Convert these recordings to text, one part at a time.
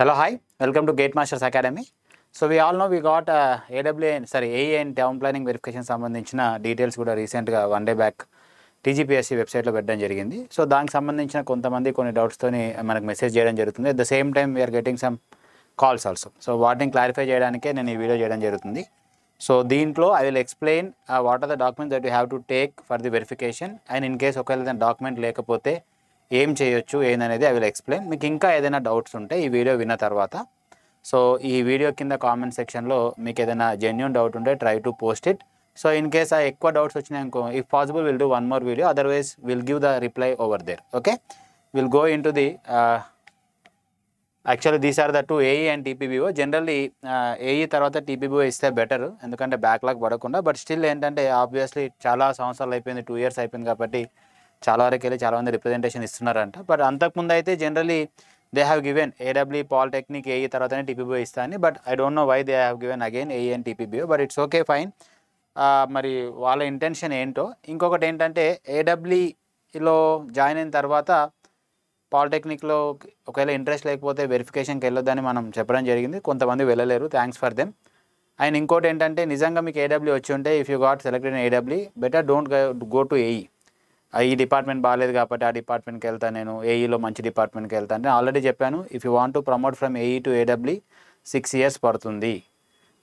Hello, hi. Welcome to Gate Masters Academy. So we all know we got AW sorry AE and town planning verification సంబంధించిన details కూడా రీసెంట్గా one day back TGPSC వెబ్సైట్లో పెట్టడం జరిగింది. So దానికి సంబంధించిన కొంతమంది కొన్ని డౌట్స్తోని మనకు మెసేజ్ చేయడం జరుగుతుంది. At the same time we're getting some calls also so వాటిని క్లారిఫై చేయడానికే నేను ఈ వీడియో చేయడం జరుగుతుంది. సో దీంట్లో I will explain what are the documents that you have to take for the verification and in case ఒకవేళ దాని document లేకపోతే ఏం చేయొచ్చు ఏందనేది ఐ విల్ ఎక్స్ప్లెయిన్ మీకు ఇంకా ఏదైనా డౌట్స్ ఉంటే ఈ వీడియో విన్న తర్వాత. సో ఈ వీడియో కింద కామెంట్ సెక్షన్లో మీకు ఏదైనా జెన్యున్ డౌట్ ఉంటే try to post it so in case ఆ ఎక్కువ డౌట్స్ వచ్చినాయి అనుకో if possible will do one more video otherwise will give the reply over there okay will go into the actually these are the two AE and TPBO generally AE తర్వాత TPBO ఇస్తే better ఎందుకంటే backlog పడకుండా. But still ఏంటంటే obviously చాలా సంవత్సరాలు అయిపోయింది two years అయిపోయింది కాబట్టి చాలా వరకు వెళ్ళి చాలామంది రిప్రజెంటేషన్ ఇస్తున్నారంట. బట్ అంతకుముందు అయితే generally they have given AW polytechnic AE తర్వాతనే టీపీబీఓ ఇస్తా అని. But I don't know why they have given again AE and TPBO but it's okay fine మరి వాళ్ళ ఇంటెన్షన్ ఏంటో. ఇంకొకటి ఏంటంటే ఏడబ్ల్యూలో జాయిన్ అయిన తర్వాత పాలిటెక్నిక్లో ఒకవేళ ఇంట్రెస్ట్ లేకపోతే వెరిఫికేషన్కి వెళ్ళొద్దని మనం చెప్పడం జరిగింది. కొంతమంది వెళ్ళలేరు. థ్యాంక్స్ ఫర్ దెమ్ అండ్ ఇంకోటి ఏంటంటే నిజంగా మీకు ఏడబ్ల్యూ వచ్చి ఉంటే if you got selected AW better don't go to AE ఈ డిపార్ట్మెంట్ బాగాలేదు కాబట్టి ఆ డిపార్ట్మెంట్కి వెళ్తాను నేను ఏఈలో మంచి డిపార్ట్మెంట్కి వెళ్తాను అంటే ఆల్రెడీ చెప్పాను if you want to promote from AE to AW six years పడుతుంది.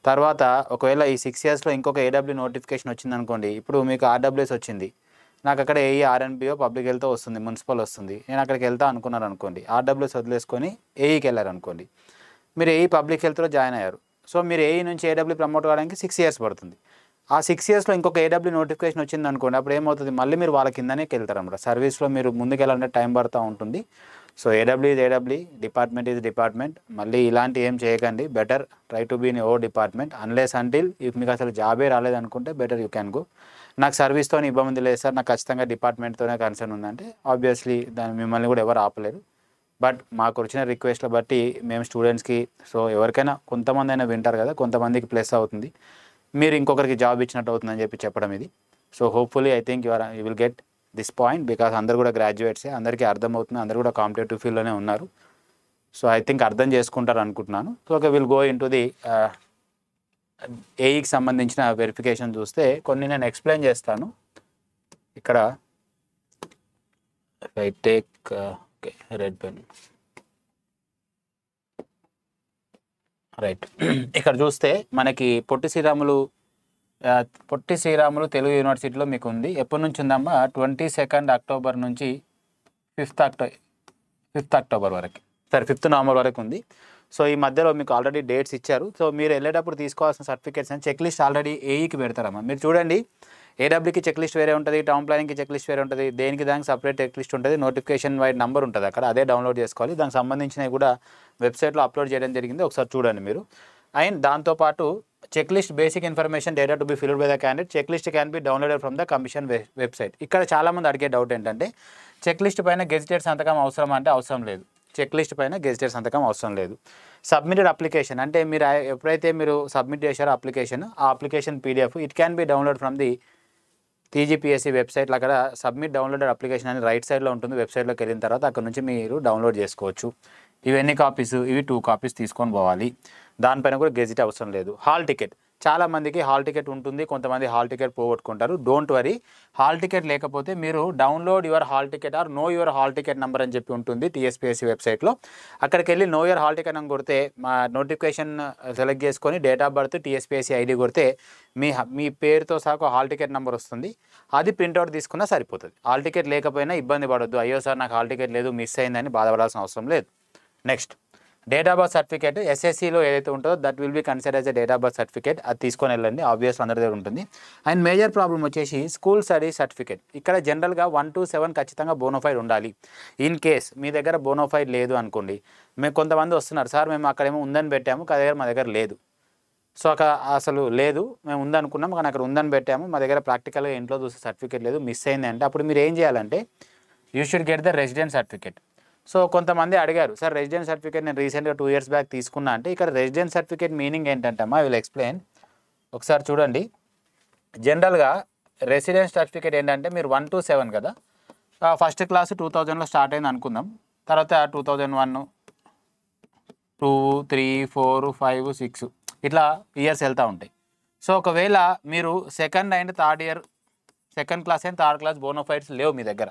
తర్వాత ఒకవేళ ఈ సిక్స్ ఇయర్స్లో ఇంకొక ఏడబ్ల్యూ నోటిఫికేషన్ వచ్చింది అనుకోండి ఇప్పుడు మీకు ఆర్డబ్ల్యూఎస్ వచ్చింది. నాకు అక్కడ ఏఈ ఆర్ఎన్బిఓ పబ్లిక్ హెల్త్ వస్తుంది మున్సిపల్ వస్తుంది. నేను అక్కడికి వెళ్తా అనుకున్నాను అనుకోండి ఆర్డబ్ల్యూఎస్ వదిలేసుకొని ఏఈకి వెళ్ళారు అనుకోండి మీరు ఏఈ పబ్లిక్ హెల్త్లో జాయిన్ అయ్యారు. సో మీరు ఏఈ నుంచి ఏడబ్ల్యూ ప్రమోట్ కావడానికి సిక్స్ ఇయర్స్ పడుతుంది. ఆ సిక్స్ ఇయర్స్లో ఇంకొక ఏడబ్ల్యూ నోటిఫికేషన్ వచ్చింది అనుకోండి అప్పుడు ఏమవుతుంది? మళ్ళీ మీరు వాళ్ళ కిందనే వెళ్తారు సర్వీస్లో మీరు ముందుకెళ్ళాలంటే టైం పడుతూ ఉంటుంది. సో ఏడబ్ల్యూ ఇది ఏడబ్ల్యూ డిపార్ట్మెంట్ ఇది డిపార్ట్మెంట్ మళ్ళీ ఇలాంటి ఏం చేయకండి. Better try to be in oh department unless until if మీకు అసలు జాబే రాలేదనుకుంటే బెటర్ యూ క్యాన్ గో నాకు సర్వీస్తో ఇబ్బంది లేదు సార్. నాకు ఖచ్చితంగా డిపార్ట్మెంట్తోనే కన్సర్న్ ఉందంటే ఆబ్వియస్లీ దాన్ని మిమ్మల్ని కూడా ఎవరు ఆపలేరు. బట్ మాకు వచ్చిన రిక్వెస్ట్ల బట్టి మేము స్టూడెంట్స్కి సో ఎవరికైనా కొంతమంది అయినా వింటారు కదా కొంతమందికి ప్లస్ అవుతుంది. మీరు ఇంకొకరికి జాబ్ ఇచ్చినట్టు అవుతుందని చెప్పి చెప్పడం ఇది. So hopefully I think your you will get this point because అందరు కూడా గ్రాడ్యుయేట్సే అందరికీ అర్థమవుతుంది అందరు కూడా కాంపిటేటివ్ ఫీల్డ్లోనే ఉన్నారు. సో ఐ థింక్ అర్థం చేసుకుంటారు అనుకుంటున్నాను. So okay will go into the ఏఈకి సంబంధించిన వెరిఫికేషన్ చూస్తే కొన్ని నేను ఎక్స్ప్లెయిన్ చేస్తాను. ఇక్కడ I take okay red pen right. ఇక్కడ చూస్తే మనకి పొట్టి శ్రీరాములు పొట్టి శ్రీరాములు తెలుగు యూనివర్సిటీలో మీకు ఉంది ఎప్పటి నుంచి ఉందమ్మా? ట్వంటీ సెకండ్ అక్టోబర్ నుంచి ఫిఫ్త్ అక్టో ఫిఫ్త్ అక్టోబర్ వరకు. సరే ఫిఫ్త్ నవంబర్ వరకు ఉంది. సో ఈ మధ్యలో మీకు ఆల్రెడీ డేట్స్ ఇచ్చారు. సో మీరు వెళ్ళేటప్పుడు తీసుకోవాల్సిన సర్టిఫికేట్స్ అని చెక్ లిస్ట్ ఆల్రెడీ ఏఈకి పెడతారమ్మా. మీరు చూడండి. ఏడబ్ల్యూకి చెక్ లిస్ట్ వేరే ఉంటుంది టౌన్ ప్లానింగ్కి చెక్ లిస్ట్ వేరే ఉంటుంది దేనికి దానికి సపరేట్ చెక్ లిస్ట్ ఉంటుంది నోటిఫికేషన్ వైడ్ నెంబర్ ఉంటుంది అక్కడ అదే డౌన్లోడ్ చేసుకోవాలి. దానికి సంబంధించినవి కూడా వెబ్సైట్లో అప్లోడ్ చేయడం జరిగింది ఒకసారి చూడండి మీరు. అండ్ దాంతోపాటు check list basic information data to be filled by the candidate check list can be downloaded from the commission website ఇక్కడ చాలామంది అడిగే డౌట్ ఏంటంటే చెక్ లిస్ట్ పైన గెజిటెడ్ సంతకం అవసరం అంటే అవసరం లేదు. చెక్ లిస్ట్ పైన గెజిటెడ్ సంతకం అవసరం లేదు. సబ్మిటెడ్ అప్లికేషన్ అంటే మీరు ఎప్పుడైతే మీరు సబ్మిట్ చేశారో అప్లికేషన్ ఆ application PDF it can be download from the TGPSC వెబ్సైట్లో అక్కడ సబ్మిట్ డౌన్లోడెడ్ అప్లికేషన్ అని రైట్ సైడ్లో ఉంటుంది వెబ్సైట్లోకి వెళ్ళిన తర్వాత అక్కడ నుంచి మీరు డౌన్లోడ్ చేసుకోవచ్చు. ఇవి ఎన్ని కాపీస్? ఇవి టూ కాపీస్ తీసుకొని పోవాలి. దానిపైన కూడా గెజిట్ అవసరం లేదు. Hall ticket. చాలా మందికి హాల్ టికెట్ ఉంటుంది కొంతమంది హాల్ టికెట్ పోగొట్టుకుంటారు. డోంట్ వరీ హాల్ టికెట్ లేకపోతే మీరు download your hall ticket or know your hall ticket number అని చెప్పి ఉంటుంది టీఎస్పీఎస్సీ వెబ్సైట్లో అక్కడికి వెళ్ళి నో యువర్ హాల్ టికెట్ అని కొడితే మా నోటిఫికేషన్ సెలెక్ట్ చేసుకొని date of birth TSPSC ID కొడితే మీ హ- మీ పేరుతో సహా ఒక హాల్ టికెట్ నెంబర్ వస్తుంది. అది ప్రింట్అవుట్ తీసుకున్నా సరిపోతుంది. హాల్ టికెట్ లేకపోయినా ఇబ్బంది పడొద్దు. అయ్యో సార్ నాకు హాల్ టికెట్ లేదు మిస్ అయిందని బాధపడాల్సిన అవసరం లేదు. Next date of birth certificate ఎస్ఎస్సిలో ఏదైతే ఉంటుందో that will be consider as a date of birth certificate అది తీసుకొని వెళ్ళండి. ఆబ్వియస్ అందరి దగ్గర ఉంటుంది. అండ్ మేజర్ ప్రాబ్లం వచ్చేసి స్కూల్ స్టడీ సర్టిఫికేట్ ఇక్కడ జనరల్గా వన్ టు సెవెన్ ఖచ్చితంగా బోనోఫైడ్ ఉండాలి. ఇన్ కేస్ మీ దగ్గర బోనోఫైడ్ లేదు అనుకోండి మేము కొంతమంది వస్తున్నారు. సార్ మేము అక్కడేమో ఉందని పెట్టాము మా దగ్గర మా దగ్గర లేదు. సో అక్కడ అసలు లేదు మేము ఉందనుకున్నాం కానీ అక్కడ ఉందని పెట్టాము మా దగ్గర ప్రాక్టికల్గా ఇంట్లో చూసే సర్టిఫికేట్ లేదు మిస్ అయింది అంటే అప్పుడు మీరు ఏం చేయాలంటే you should get the resident certificate so కొంతమంది అడిగారు సార్ రెసిడెంట్ సర్టిఫికేట్ నేను రీసెంట్గా టూ ఇయర్స్ బ్యాక్ తీసుకున్నా అంటే ఇక్కడ రెసిడెంట్ సర్టిఫికేట్ మీనింగ్ ఏంటంటే ఐ విల్ ఎక్స్ప్లెయిన్. ఒకసారి చూడండి. జనరల్గా రెసిడెన్స్ సర్టిఫికేట్ ఏంటంటే మీరు వన్ టు సెవెన్ కదా? ఫస్ట్ క్లాస్ టూ థౌజండ్లో స్టార్ట్ అయింది అనుకుందాం. తర్వాత two thousand one two three four five six ఇట్లా ఇయర్స్ వెళ్తూ ఉంటాయి. సో ఒకవేళ మీరు second and third year second class and third class bonafides లేవు మీ దగ్గర.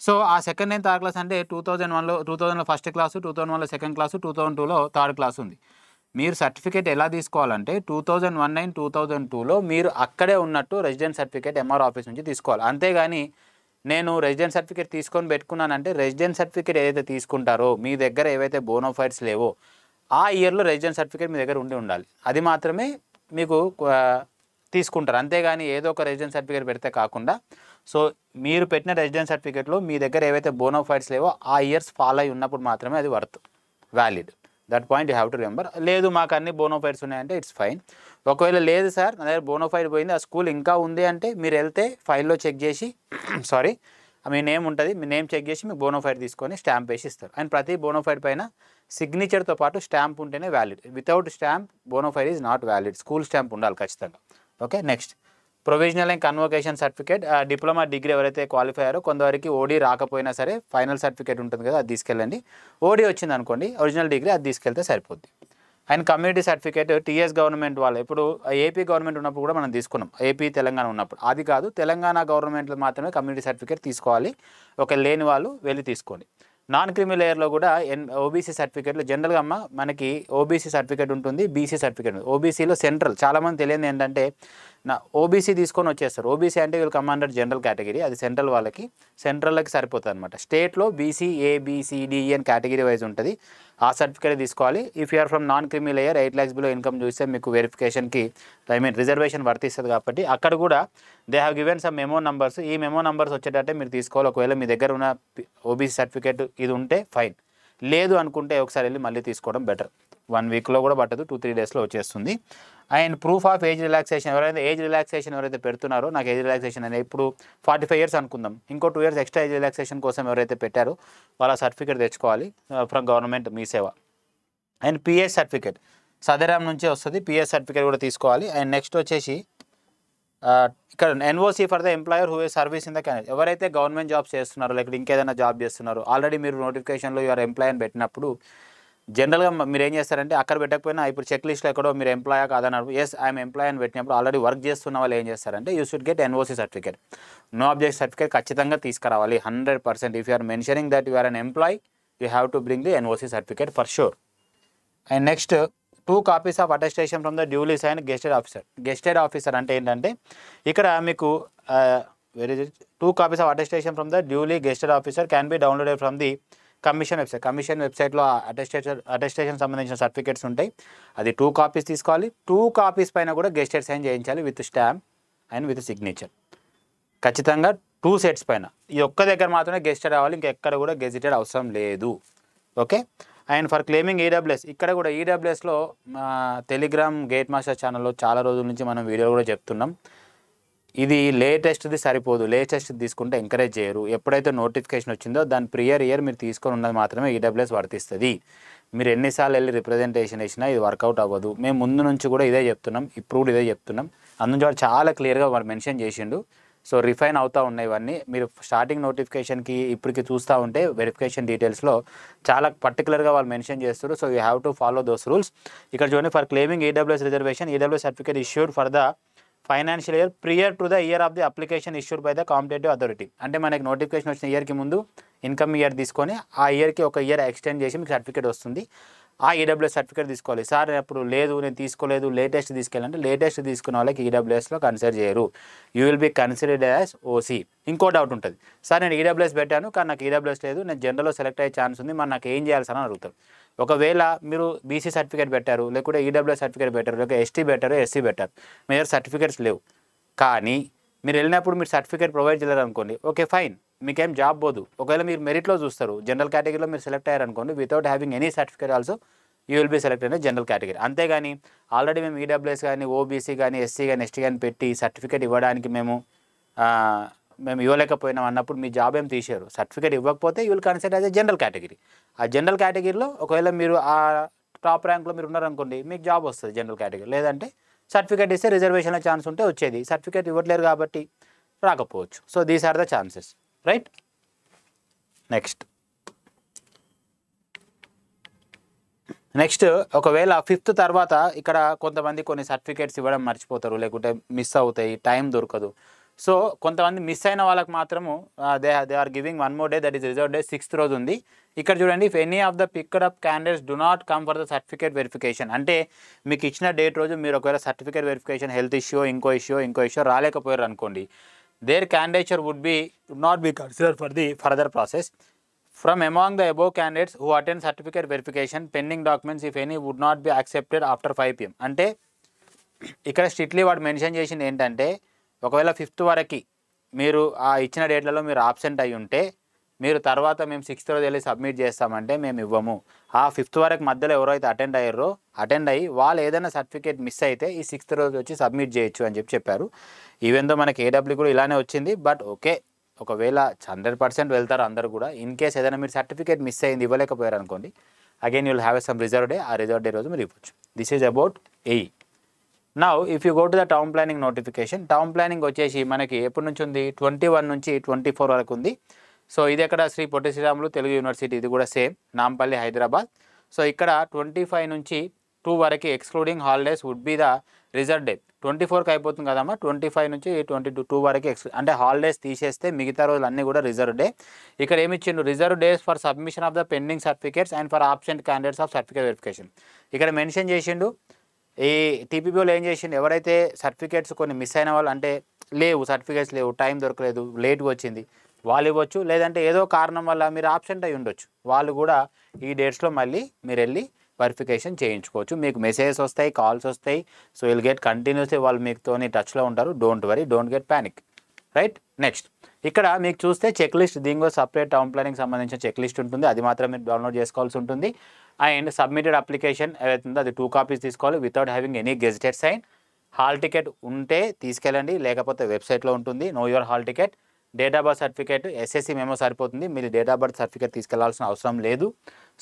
సో ఆ సెకండ్ అండ్ థర్డ్ క్లాస్ అంటే టూ థౌజండ్ వన్లో టూ థౌజండ్లో ఫస్ట్ క్లాసు టూ థౌజండ్ వన్లో సెకండ్ క్లాసు టూ థౌజండ్ టూలో థర్డ్ క్లాస్ ఉంది మీరు సర్టిఫికేట్ ఎలా తీసుకోవాలంటే two thousand one nine two thousand టూలో మీరు అక్కడే ఉన్నట్టు రెసిడెంట్ సర్టిఫికేట్ ఎంఆర్ ఆఫీస్ నుంచి తీసుకోవాలి. అంతేగాని నేను రెసిడెంట్ సర్టిఫికేట్ తీసుకొని పెట్టుకున్నానంటే రెసిడెంట్ సర్టిఫికేట్ ఏదైతే తీసుకుంటారో మీ దగ్గర ఏవైతే బోనోఫైడ్స్ లేవో ఆ ఇయర్లో రెసిడెంట్ సర్టిఫికేట్ మీ దగ్గర ఉండి ఉండాలి. అది మాత్రమే మీకు తీసుకుంటారు. అంతేగాని ఏదో ఒక రెసిడెన్స్ సర్టిఫికేట్ పెడితే కాకుండా సో మీరు పెట్టిన రెసిడెన్స్ సర్టిఫికేట్లో మీ దగ్గర ఏవైతే బోనోఫైడ్స్ లేవో ఆ ఇయర్స్ ఫాలో అయి ఉన్నప్పుడు మాత్రమే అది worth valid. That point you have to remember. లేదు మాకు అన్ని బోనోఫైడ్స్ ఉన్నాయంటే ఇట్స్ ఫైన్. ఒకవేళ లేదు సార్ నా దగ్గర బోనోఫైడ్ పోయింది ఆ స్కూల్ ఇంకా ఉంది అంటే మీరు వెళ్తే ఫైల్లో చెక్ చేసి సారీ మీ నేమ్ ఉంటుంది మీ నేమ్ చెక్ చేసి మీకు బోనోఫైడ్ తీసుకొని స్టాంప్ వేసి ఇస్తారు. అండ్ ప్రతి బోనోఫైడ్ పైన సిగ్నేచర్తో పాటు స్టాంప్ ఉంటేనే valid. Without stamp bonafide is not valid school stamp ఉండాలి ఖచ్చితంగా. Okay next provisional and convocation certificate diploma degree ఎవరైతే క్వాలిఫై అయ్యారో కొంతవరకు ఓడి రాకపోయినా సరే ఫైనల్ సర్టిఫికేట్ ఉంటుంది కదా అది తీసుకెళ్ళండి. ఓడి వచ్చింది అనుకోండి ఒరిజినల్ డిగ్రీ అది తీసుకెళ్తే సరిపోద్ది. And community certificate TS government వాళ్ళు ఇప్పుడు ఏపీ గవర్నమెంట్ ఉన్నప్పుడు కూడా మనం తీసుకున్నాం. ఏపీ తెలంగాణ ఉన్నప్పుడు. అది కాదు తెలంగాణ గవర్నమెంట్లో మాత్రమే కమ్యూనిటీ సర్టిఫికేట్ తీసుకోవాలి. ఒక లేని వాళ్ళు వెళ్ళి తీసుకోండి. నాన్ క్రిమి లేయర్లో కూడా ఎన్ ఓబీసీ సర్టిఫికేట్లో జనరల్గా అమ్మ మనకి ఓబీసీ సర్టిఫికేట్ ఉంటుంది బీసీ సర్టిఫికేట్ ఉంటుంది. ఓబీసీలో సెంట్రల్ చాలామంది తెలియదు ఏంటంటే నా ఓబీసీ తీసుకొని వచ్చేస్తారు. ఓబీసీ అంటే వీళ్ళు కమాండర్ జనరల్ కేటగిరీ అది సెంట్రల్ వాళ్ళకి సెంట్రల్కి సరిపోతుంది అనమాట స్టేట్లో BC A B C D N e category wise ఉంటుంది. ఆ సర్టిఫికేట్ తీసుకోవాలి. If you're from non creamy layer eight lakhs below income చూస్తే మీకు వెరిఫికేషన్కి ఐ మీన్ రిజర్వేషన్ వర్తిస్తుంది కాబట్టి అక్కడ కూడా they have given some memo numbers ఈ మెమో నంబర్స్ వచ్చేటట్టే మీరు తీసుకోవాలి. ఒకవేళ మీ దగ్గర ఉన్న ఓబీసీ సర్టిఫికేట్ ఇది ఉంటే ఫైన్ లేదు అనుకుంటే ఒకసారి వెళ్ళి మళ్ళీ తీసుకోవడం బెటర్ వన్ వీక్లో కూడా పట్టదు టూ త్రీ డేస్లో వచ్చేస్తుంది. And proof of age relaxation ఎవరైతే ఏజ్ రిలాక్సేషన్ ఎవరైతే పెడుతున్నారో నాకు ఏజ్ రిలాక్సేషన్ అనేది ఇప్పుడు ఫార్టీ ఫైవ్ ఇయర్స్ అనుకుందాం. ఇంకో two years extra age relaxation కోసం ఎవరైతే పెట్టారో వాళ్ళ సర్టిఫికేట్ తెచ్చుకోవాలి ఫ్రమ్ గవర్నమెంట్ మీ సేవ. అండ్ పిఎస్ సర్టిఫికేట్ సదరాం నుంచే వస్తుంది పిఎస్ సర్టిఫికేట్ కూడా తీసుకోవాలి. అండ్ నెక్స్ట్ వచ్చేసి ఇక్కడ NOC for the employer who a service in the candidate ఎవరైతే గవర్నమెంట్ జాబ్ చేస్తున్నారో లేకపోతే ఇంకేదైనా జాబ్ చేస్తున్నారో ఆల్రెడీ మీరు నోటిఫికేషన్లో యువర్ ఎంప్లాయ్ అని పెట్టినప్పుడు జనరల్గా మీరు ఏం చేస్తారంటే అక్కడ పెట్టకపోయినా ఇప్పుడు చెక్ లిస్ట్లో ఎక్కడో మీరు ఎంప్లాయ్ కాదన్నారు ఎస్ ఐఎమ్ ఎంప్లాయ్ అని పెట్టినప్పుడు ఆల్రెడీ వర్క్ చేస్తున్న వాళ్ళు ఏం చేస్తారంటే you should get NOC certificate no object certificate ఖచ్చితంగా తీసుకురావాలి hundred percent if you're mentioning that you're an employ you have to bring the NOC certificate for sure and next two copies of attestation from the duly sign gazetted officer gazetted officer అంటే ఏంటంటే ఇక్కడ మీకు very two copies of attestation from the duly gazetted officer can be downloaded from the commission website commission వెబ్సైట్లో attestation attestation సంబంధించిన certificates ఉంటాయి. అది two copies తీసుకోవాలి. Two copies పైన కూడా గెస్టెడ్ సైన్ చేయించాలి with stamp and with signature ఖచ్చితంగా two sets పైన. ఈ ఒక్క దగ్గర మాత్రమే గెస్టెడ్ రావాలి. ఇంకెక్కడ కూడా గెజిటెడ్ అవసరం లేదు. Okay? And for claiming EWS ఇక్కడ కూడా ఈడబ్ల్యూఎస్లో టెలిగ్రామ్ గేట్ మాస్టర్ ఛానల్లో చాలా రోజుల నుంచి మనం వీడియో కూడా చెప్తున్నాం. ఇది లేటెస్ట్ది సరిపోదు. లేటెస్ట్ తీసుకుంటే ఎంకరేజ్ చేయరు. ఎప్పుడైతే నోటిఫికేషన్ వచ్చిందో దాని ప్రియర్ ఇయర్ మీరు తీసుకొని ఉన్నది మాత్రమే ఈడబ్ల్యూఎస్ వర్తిస్తుంది. మీరు ఎన్నిసార్లు వెళ్ళి రిప్రజెంటేషన్ ఇచ్చినా ఇది వర్కౌట్ అవ్వదు. మేము ముందు నుంచి కూడా ఇదే చెప్తున్నాం. ఇప్పుడు ఇదే చెప్తున్నాం. అందులో చాలా క్లియర్గా వాడు మెన్షన్ చేసిండు. సో రిఫైన్ అవుతూ ఉన్నాయి ఇవన్నీ. మీరు స్టార్టింగ్ నోటిఫికేషన్కి ఇప్పటికి చూస్తూ ఉంటే వెరిఫికేషన్ డీటెయిల్స్లో చాలా పర్టికులర్గా వాళ్ళు మెన్షన్ చేస్తారు so you have to follow those rules. ఇక్కడ చూడండి for claiming EWS reservation EWS certificate issued for the financial year prior to the year of the application issued by the competitive authority. అంటే మనకి notification వచ్చిన ఇయర్కి ముందు income year తీసుకొని ఆ ఇయర్కి ఒక ఇయర్ ఎక్స్టెండ్ చేసి మీకు సర్టిఫికేట్ వస్తుంది. ఆ ఈడబ్ల్యూఎస్ సర్టిఫికేట్ తీసుకోవాలి. సార్ అప్పుడు లేదు నేను తీసుకోలేదు లేటెస్ట్ తీసుకెళ్ళాలంటే లేటెస్ట్ తీసుకున్న వాళ్ళకి ఈడబ్ల్యూఎస్లో కన్సిడర్ చేయరు. You will be considered as OC ఇంకో డౌట్ ఉంటుంది. సార్ నేను ఈడబ్ల్యూఎస్ పెట్టాను కానీ నాకు ఈడబ్ల్యూఎస్ లేదు నేను జనరల్లో సెలెక్ట్ అయ్యే ఛాన్స్ ఉంది మరి నాకు ఏం చేయాలి సార్ అని అడుగుతారు. ఒకవేళ మీరు బీసీ సర్టిఫికేట్ పెట్టారు లేకుంటే ఈడబ్ల్యూ సర్టిఫికేట్ పెట్టారు లేకపోతే ఎస్టీ పెట్టారు ఎస్సీ పెట్టారు మీ దగ్గర సర్టిఫికేట్స్ లేవు. కానీ మీరు వెళ్ళినప్పుడు మీరు సర్టిఫికేట్ ప్రొవైడ్ చేయలేరు అనుకోండి ఓకే ఫైన్ మీకేం జాబ్ పోదు. ఒకవేళ మీరు మెరిట్లో చూస్తారు జనరల్ కేటగిరీలో మీరు సెలెక్ట్ అయ్యారు అనుకోండి without having any certificate also you will be select అయిన జనరల్ కేటగిరీ అంతేగాని ఆల్రెడీ మేము ఈడబ్ల్యూఎస్ కానీ ఓబీసీ కానీ ఎస్సీ కానీ ఎస్టీ కానీ పెట్టి సర్టిఫికేట్ ఇవ్వడానికి మేము మేము ఇవ్వలేకపోయినాం అన్నప్పుడు మీ జాబ్ ఏం తీసారు సర్టిఫికేట్ ఇవ్వకపోతే you will consider as a general category ఆ జనరల్ కేటగిరీలో ఒకవేళ మీరు ఆ టాప్ ర్యాంక్లో మీరు ఉన్నారనుకోండి మీకు జాబ్ వస్తుంది జనరల్ కేటగిరీ లేదంటే సర్టిఫికేట్ ఇస్తే రిజర్వేషన్లో ఛాన్స్ ఉంటే వచ్చేది. సర్టిఫికేట్ ఇవ్వట్లేరు కాబట్టి రాకపోవచ్చు. So these are the chances right next next ఒకవేళ ఫిఫ్త్ తర్వాత ఇక్కడ కొంతమంది కొన్ని సర్టిఫికేట్స్ ఇవ్వడం మర్చిపోతారు. లేకుంటే మిస్ అవుతాయి టైం దొరకదు. సో కొంతమంది మిస్ అయిన వాళ్ళకి మాత్రము they they are giving one more day that is reserve day sixth రోజు ఉంది. ఇక్కడ చూడండి if any of the picked up candidates do not come for the certificate verification అంటే మీకు ఇచ్చిన డేట్ రోజు మీరు ఒకవేళ సర్టిఫికేట్ వెరిఫికేషన్ హెల్త్ ఇష్యూ ఇంకో ఇష్యూ ఇంకో ఇష్యూ రాలేకపోయారు అనుకోండి their candidature would be not be consider for the further process from among the above candidates who attend certificate verification pending documents if any would not be accepted after five PM అంటే ఇక్కడ strictly వాడు mention చేసింది ఏంటంటే ఒకవేళ fifth వరకు మీరు ఆ ఇచ్చిన డేట్లలో మీరు ఆబ్సెంట్ అయి ఉంటే మీరు తర్వాత మేము సిక్స్త్ రోజు వెళ్ళి సబ్మిట్ చేస్తామంటే మేము ఇవ్వము. ఆ ఫిఫ్త్ వరకు మధ్యలో ఎవరైతే అటెండ్ అయ్యారో అటెండ్ అయ్యి వాళ్ళు ఏదైనా సర్టిఫికేట్ మిస్ అయితే ఈ సిక్స్త్ రోజు వచ్చి సబ్మిట్ చేయొచ్చు అని చెప్పి చెప్పారు. ఈవెన్తో మనకి ఏడబ్ల్యూ కూడా ఇలానే వచ్చింది బట్ ఓకే ఒకవేళ హండ్రెడ్ పర్సెంట్ వెళ్తారు అందరు కూడా. ఇన్ కేస్ ఏదైనా మీరు సర్టిఫికేట్ మిస్ అయింది ఇవ్వలేకపోయారు అనుకోండి again you'll have a some reserve day ఆ రిజర్వ్ డే రోజు మీరు ఇవ్వచ్చు. This is about AE now if you go to the town planning notification town planning వచ్చేసి మనకి ఎప్పటి నుంచి ఉంది? ట్వంటీ వన్ నుంచి ట్వంటీ ఫోర్ వరకు ఉంది. సో ఇది ఎక్కడ? శ్రీ పొట్టి శ్రీరాములు తెలుగు యూనివర్సిటీ. ఇది కూడా సేమ్ నాంపల్లి హైదరాబాద్. సో ఇక్కడ ట్వంటీ ఫైవ్ నుంచి టూ వరకు excluding holidays would be the reserve day twenty ఫోర్కి అయిపోతుంది కదమ్మా? ట్వంటీ ఫైవ్ నుంచి ట్వంటీ టూ టూ వరకు ఎక్స్ అంటే హాలిడేస్ తీసేస్తే మిగతా రోజులు అన్నీ కూడా రిజర్వ్ డే ఇక్కడ ఏమి ఇచ్చిండు? Reserve days for submission of the pending certificates and for absent candidates of certificate verification ఇక్కడ మెన్షన్ చేసిండు ఈ టీపీబీలో ఏం చేసింది ఎవరైతే సర్టిఫికేట్స్ కొన్ని మిస్ అయిన వాళ్ళు అంటే లేవు సర్టిఫికేట్స్ లేవు టైం దొరకలేదు లేట్గా వచ్చింది వాళ్ళు ఇవ్వచ్చు. లేదంటే ఏదో కారణం వల్ల మీరు ఆబ్సెంట్ అయి ఉండొచ్చు. వాళ్ళు కూడా ఈ డేట్స్లో మళ్ళీ మీరు వెళ్ళి వెరిఫికేషన్ చేయించుకోవచ్చు. మీకు మెసేజెస్ వస్తాయి కాల్స్ వస్తాయి. సో విల్ గెట్ కంటిన్యూస్లీ వాళ్ళు మీతోని టచ్లో ఉంటారు. Don't worry don't get panic right next ఇక్కడ మీకు చూస్తే చెక్ లిస్ట్ దీనికో సపరేట్ టౌన్ ప్లానింగ్ సంబంధించిన చెక్ లిస్ట్ ఉంటుంది. అది మాత్రం మీరు డౌన్లోడ్ చేసుకోవాల్సి ఉంటుంది. అండ్ సబ్మిటెడ్ అప్లికేషన్ ఏదైతుందో అది టూ కాపీస్ తీసుకోవాలి without having any gazetted sign hall ticket ఉంటే తీసుకెళ్ళండి లేకపోతే వెబ్సైట్లో ఉంటుంది. No your hall ticket date of birth certificate SSC memo సరిపోతుంది. మీరు డేట్ ఆఫ్ బర్త్ సర్టిఫికేట్ తీసుకెళ్ళాల్సిన అవసరం లేదు.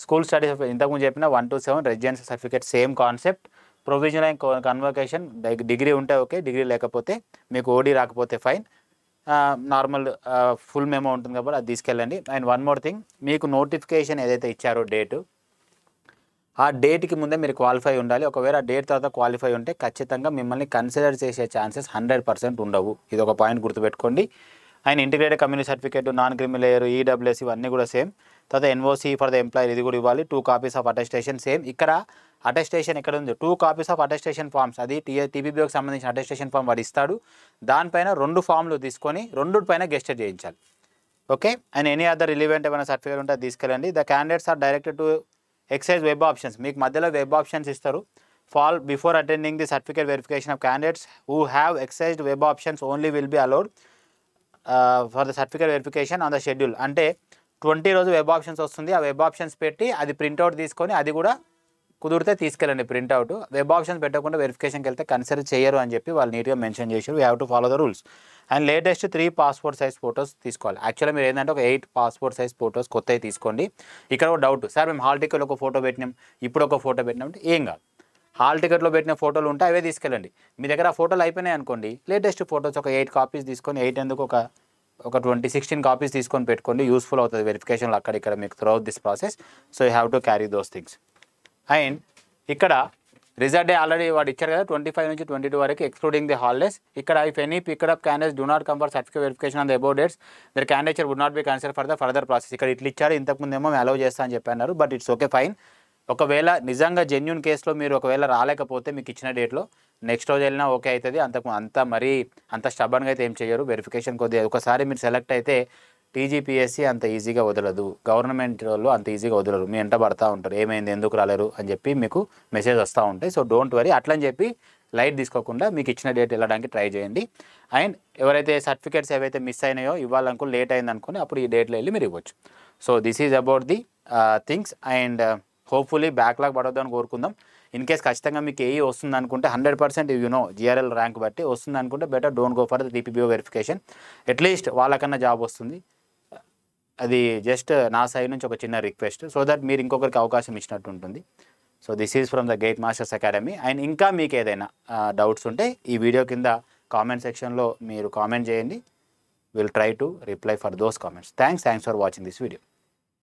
స్కూల్ స్టడీస్ ఇంతకుముందు చెప్పిన one to seven residence certificate same concept provisional and convocation degree ఉంటే ఓకే డిగ్రీ లేకపోతే మీకు ఓడి రాకపోతే ఫైన్ నార్మల్ ఫుల్ మెమో ఉంటుంది కాబట్టి అది తీసుకెళ్ళండి. అండ్ వన్ మోర్ థింగ్ మీకు నోటిఫికేషన్ ఏదైతే ఇచ్చారో డేటు ఆ డేట్కి ముందే మీరు క్వాలిఫై ఉండాలి. ఒకవేళ ఆ డేట్ తర్వాత క్వాలిఫై ఉంటే ఖచ్చితంగా మిమ్మల్ని కన్సిడర్ చేసే ఛాన్సెస్ హండ్రెడ్ పర్సెంట్ ఉండవు. ఇది ఒక పాయింట్ గుర్తుపెట్టుకోండి. And integrated community certificate non creamy layer EWS ఇవన్నీ కూడా సేమ్ తర్వాత ఎన్ఓసి ఫర్ ద ఎంప్లాయీ ఇది కూడా ఇవ్వాలి. Two copies of attestation same ఇక్కడ అటెస్టేషన్ ఇక్కడ ఉంది two copies of attestation forms అది టీ టీబీబీకి సంబంధించిన అటెస్టేషన్ ఫామ్ వాడు ఇస్తాడు. దానిపైన రెండు ఫామ్లు తీసుకొని రెండు పైన గెస్టెడ్ చేయించాలి. Okay and any other relevant ఏమైనా సర్టిఫికేట్ ఉంటే తీసుకెళ్ళండి. The candidates are directed to excise web options మీకు మధ్యలో వెబ్ ఆప్షన్స్ ఇస్తారు. Fall before attending the certificate verification of candidates who have excised web options only will be allowed for the certificate verification on the schedule అంటే twenty రోజు web options వస్తుంది. ఆ web options పెట్టి అది printout తీసుకొని అది కూడా కుదిరితే తీసుకెళ్ళండి ప్రింట్అవుట్. వెబ్ ఆప్షన్స్ పెట్టకుండా వెరిఫికేషన్కి వెళ్తే కన్సిడర్ చేయరు అని చెప్పి వాళ్ళు నీట్గా మెన్షన్ చేశారు. We have to follow the rules and latest three passport size photos తీసుకోవాలి. యాక్చువల్గా మీరు ఏంటంటే ఒక ఎయిట్ పాస్పోర్ట్ సైజ్ ఫోటోస్ కొత్తవి తీసుకోండి. ఇక్కడ ఒక డౌట్ సార్ మేము హాల్ టికెట్లో ఒక ఫోటో పెట్టినాం. ఇప్పుడు ఒక ఫోటో పెట్టినాం అంటే ఏం కాదు. హాల్ టికెట్లో పెట్టిన ఫోటోలు ఉంటే అవే తీసుకెళ్ళండి. మీ దగ్గర ఆ ఫోటోలు అయిపోయినాయి అనుకోండి. లేటెస్ట్ ఫోటోస్ ఒక ఎయిట్ కాపీస్ తీసుకొని ఎయిట్ ఎందుకు ఒక ఒక ట్వంటీ సిక్స్టీన్ కాపీస్ తీసుకొని పెట్టుకోండి. యూస్ఫుల్ అవుతుంది వెరిఫికేషన్లు అక్కడ ఇక్కడ మీకు through this process so you have to carry those things and ఇక్కడ రిజల్ట్ డే ఆల్రెడీ వాడు ఇచ్చారు కదా ట్వంటీ ఫైవ్ నుంచి ట్వంటీ టూ వరకు ఎక్స్క్లూడింగ్ ది హాలిడేస్ ఇక్కడ if any picked up candidates do not come for certificate verification on the above dates their candidature would not be consider for the further process ఇక్కడ ఇట్లా ఇచ్చారు ఇంతకుముందేమో allow చేస్తా అని చెప్పన్నారు but it's okay fine ఒకవేళ నిజంగా జెన్యున్ కేసులో మీరు ఒకవేళ రాలేకపోతే మీకు ఇచ్చిన డేట్లో నెక్స్ట్ రోజు వెళ్ళినా ఓకే అవుతుంది. అంతకు అంత మరీ అంత స్టబన్గా అయితే ఏం చేయరు వెరిఫికేషన్ కొద్దిగా ఒకసారి మీరు సెలెక్ట్ అయితే టీజీపీఎస్సీ అంత ఈజీగా వదలదు. గవర్నమెంట్ వాళ్ళు అంత ఈజీగా వదలరు. మీ ఎంట పడతా ఉంటారు. ఏమైంది? ఎందుకు రాలేరు? అని చెప్పి మీకు మెసేజ్ వస్తూ ఉంటాయి. సో డోంట్ వరీ అట్లని చెప్పి లైట్ తీసుకోకుండా మీకు ఇచ్చిన డేట్ వెళ్ళడానికి ట్రై చేయండి. అండ్ ఎవరైతే సర్టిఫికేట్స్ ఏవైతే మిస్ అయినాయో ఇవ్వాలనుకో లేట్ అయింది అనుకుని అప్పుడు ఈ డేట్లో వెళ్ళి మీరు ఇవ్వచ్చు. So this is about the things and hopefully backlog పడొద్దని కోరుకుందాం. ఇన్ కేస్ ఖచ్చితంగా మీకు ఏఈ వస్తుంది అనుకుంటే hundred percent you know G R L rank బట్టి వస్తుంది అనుకుంటే better don't go for the T P B O verification at least వాళ్ళకన్నా job వస్తుంది. అది జస్ట్ నా సైడ్ నుంచి ఒక చిన్న రిక్వెస్ట్ సో దట్ మీరు ఇంకొకరికి అవకాశం ఇచ్చినట్టు ఉంటుంది. So this is from the Gate Masters Academy and ఇంకా మీకు ఏదైనా డౌట్స్ ఉంటే ఈ వీడియో కింద కామెంట్ సెక్షన్లో మీరు కామెంట్ చేయండి. Will try to reply for those comments thanks thanks for watching this video